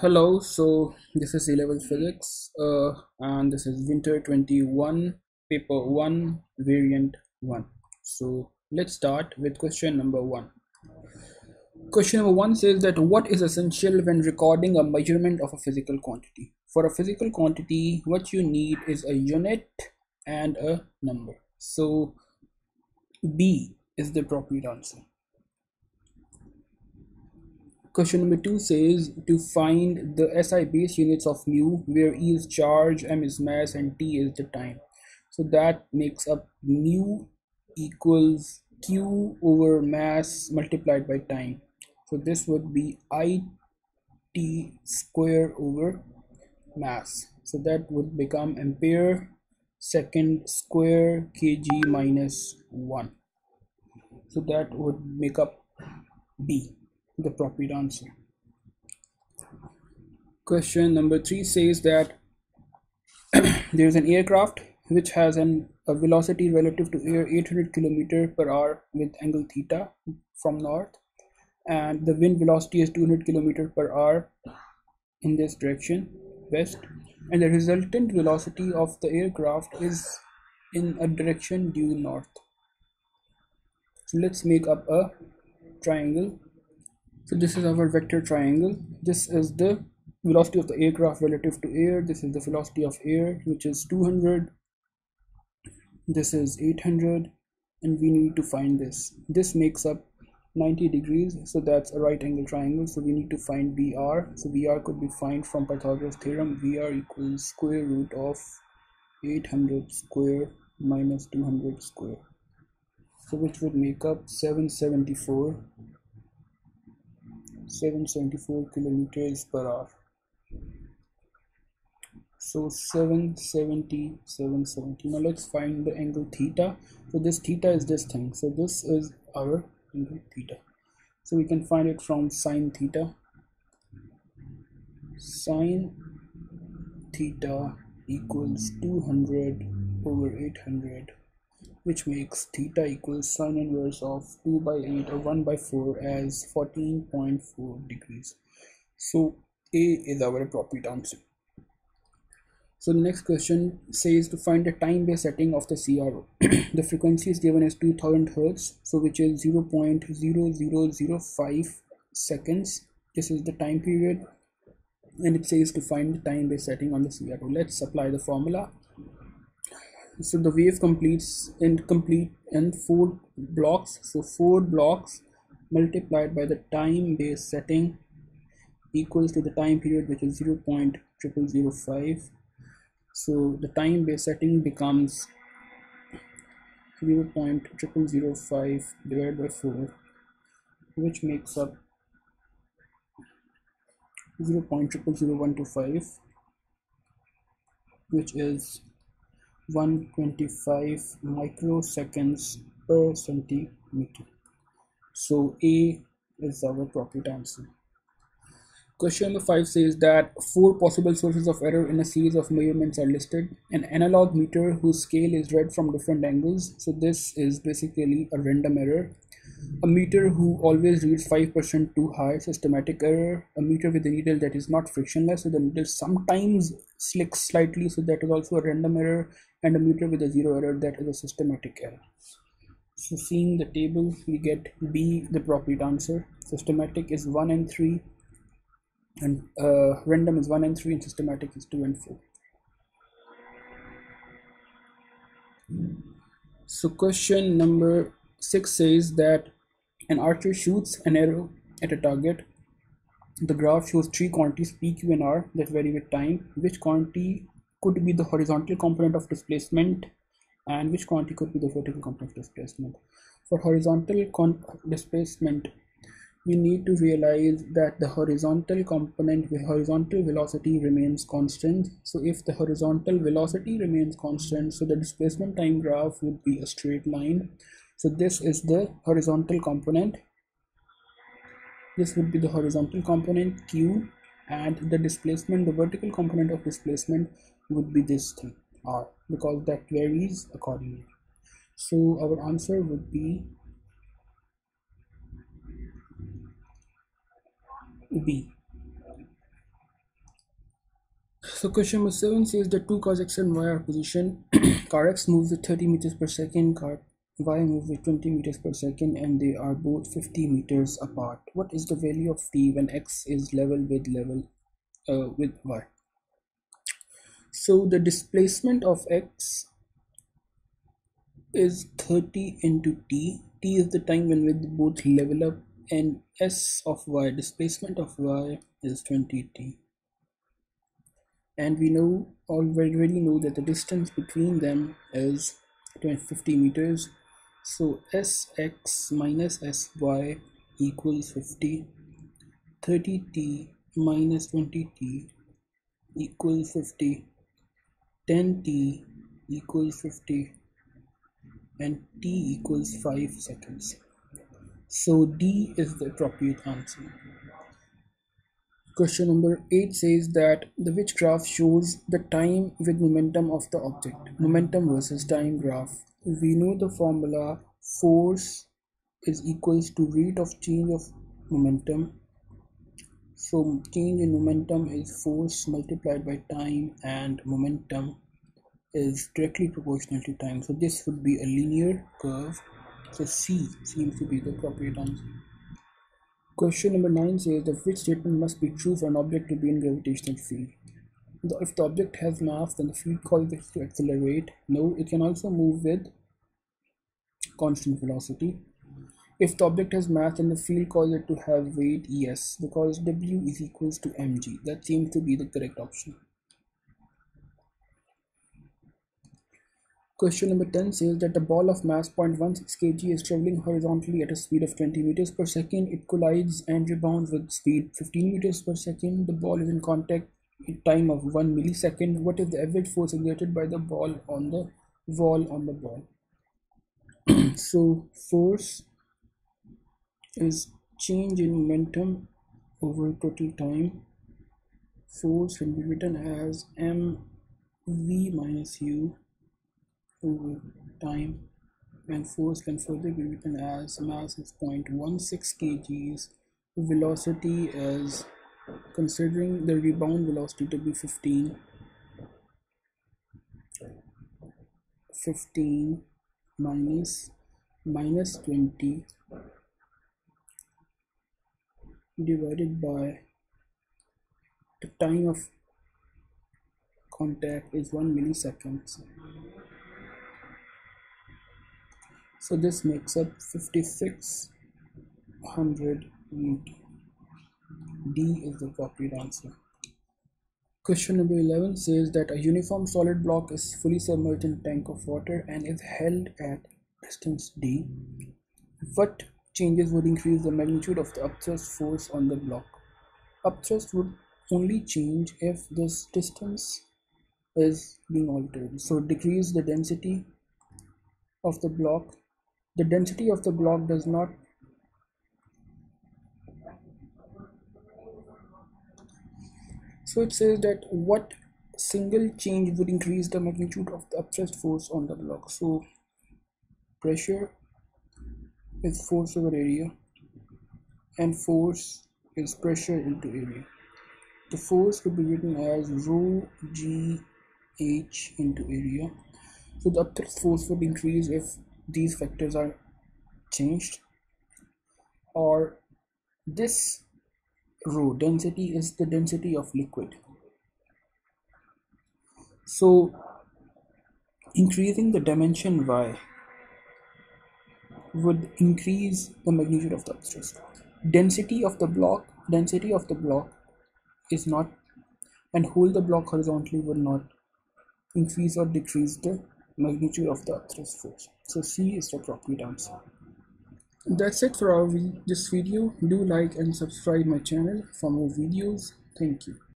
hello so this is a level physics uh, and this is winter 21 paper 1 variant 1 so let's start with question number 1 question number 1 says that what is essential when recording a measurement of a physical quantity? For a physical quantity what you need is a unit and a number. So b is the appropriate answer Question number two says to find the SI base units of mu where E is charge, M is mass and T is the time. So that makes up mu equals Q over mass multiplied by time. So this would be IT square over mass. So that would become ampere second square kg minus 1. So that would make up B the appropriate answer. Question number three says that there is an aircraft which has an, a velocity relative to air 800 km per hour with angle theta from north and the wind velocity is 200 km per hour in this direction west and the resultant velocity of the aircraft is in a direction due north so let's make up a triangle so this is our vector triangle. This is the velocity of the aircraft relative to air. This is the velocity of air which is 200 this is 800 and we need to find this. This makes up 90 degrees. So that's a right angle triangle. So we need to find VR so VR could be find from Pythagoras theorem. VR equals square root of 800 square minus 200 square. So which would make up 774 774 kilometers per hour. So 770 770 now let's find the angle theta. So this theta is this thing. So this is our angle theta. So we can find it from sine theta. Sine theta equals 200 over 800 which makes theta equals sine inverse of 2 by 8 or 1 by 4 as 14.4 degrees. So A is our appropriate answer. So the next question says to find the time base setting of the CRO. the frequency is given as 2000 Hertz, so which is 0 0.0005 seconds. This is the time period and it says to find the time base setting on the CRO. Let's apply the formula so the wave completes in complete in four blocks. So four blocks multiplied by the time base setting equals to the time period which is 0 0.0005 so the time base setting becomes 0 0.0005 divided by 4 which makes up 0 0.000125 which is 125 microseconds per centimeter. So A is our appropriate answer. Question number 5 says that four possible sources of error in a series of measurements are listed. An analog meter whose scale is read from different angles. So this is basically a random error a meter who always reads 5% too high systematic error a meter with a needle that is not frictionless so the needle sometimes slicks slightly so that is also a random error and a meter with a zero error that is a systematic error so seeing the table we get b the appropriate answer systematic is 1 and 3 and uh, random is 1 and 3 and systematic is 2 and 4 so question number 6 says that an archer shoots an arrow at a target. The graph shows three quantities PQ and R that vary with time. Which quantity could be the horizontal component of displacement and which quantity could be the vertical component of displacement? For horizontal displacement, we need to realize that the horizontal component the horizontal velocity remains constant. So if the horizontal velocity remains constant so the displacement time graph would be a straight line. So this is the horizontal component. This would be the horizontal component q and the displacement the vertical component of displacement would be this thing r because that varies accordingly. So our answer would be b. So question number 7 says that two cars x and y are positioned. car x moves at 30 meters per second, car y moves at 20 meters per second and they are both 50 meters apart. What is the value of t when x is level with level uh, with y? So the displacement of x is 30 into t. t is the time when we both level up and s of y, displacement of y is 20t and we know already know that the distance between them is 50 meters so sx minus sy equals 50 30t minus 20t equals 50 10t equals 50 and t equals 5 seconds. So d is the appropriate answer. Question number 8 says that the which graph shows the time with momentum of the object. Momentum versus time graph. We know the formula force is equals to rate of change of momentum. So change in momentum is force multiplied by time and momentum is directly proportional to time. So this would be a linear curve. So C seems to be the appropriate answer. Question number 9 says that which statement must be true for an object to be in gravitational field? If the object has mass, then the field causes it to accelerate. No, it can also move with constant velocity. If the object has mass, then the field causes it to have weight, yes, because W is equals to mg. That seems to be the correct option. Question number 10 says that a ball of mass 0.16 kg is traveling horizontally at a speed of 20 meters per second. It collides and rebounds with speed 15 meters per second. The ball is in contact time of 1 millisecond. What is the average force exerted by the ball on the wall on the ball? so force is change in momentum over total time. Force can be written as mv minus u over time and force can further be written as mass is 0.16 kgs velocity is considering the rebound velocity to be 15 15 minus minus 20 divided by the time of contact is 1 milliseconds. So this makes up 5600 newton d is the appropriate answer. Question number 11 says that a uniform solid block is fully submerged in a tank of water and is held at distance d. What changes would increase the magnitude of the upthrust force on the block. Upthrust would only change if this distance is being altered. So decrease the density of the block. The density of the block does not so it says that what single change would increase the magnitude of the upthrust force on the block. So pressure is force over area and force is pressure into area. The force could be written as rho g h into area. So the upthrust force would increase if these factors are changed or this rho density is the density of liquid so increasing the dimension y would increase the magnitude of the upthrust density of the block density of the block is not and hold the block horizontally would not increase or decrease the magnitude of the thrust force. So C is the appropriate answer. That's it for our this video. Do like and subscribe my channel for more videos. Thank you.